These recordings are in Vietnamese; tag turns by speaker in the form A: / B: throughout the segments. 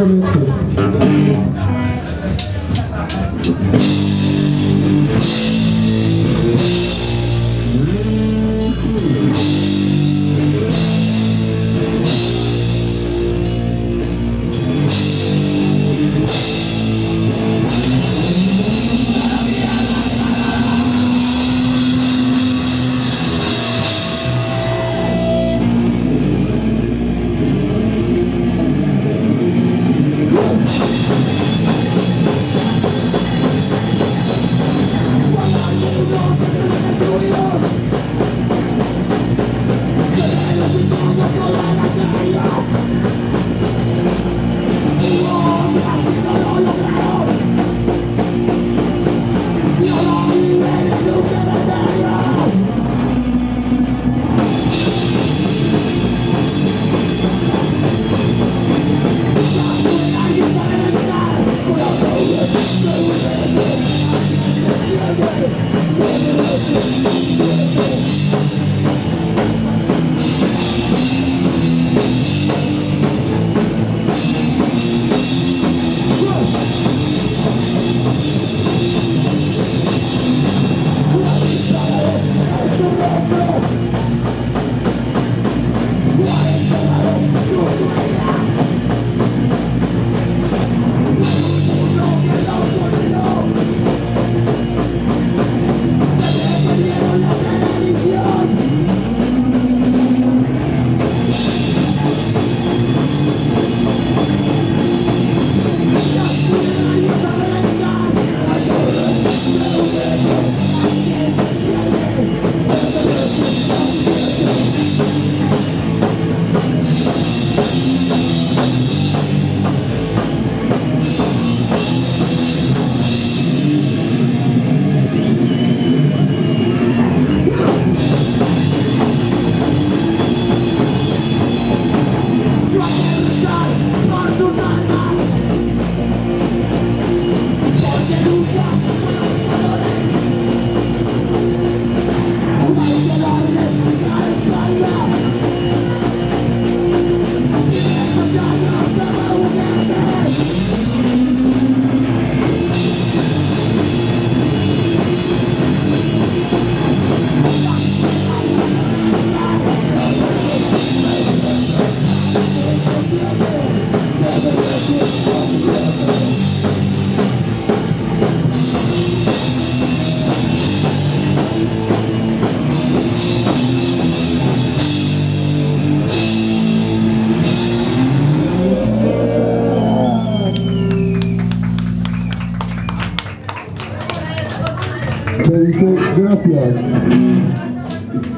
A: fundamentos.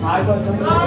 B: Yes.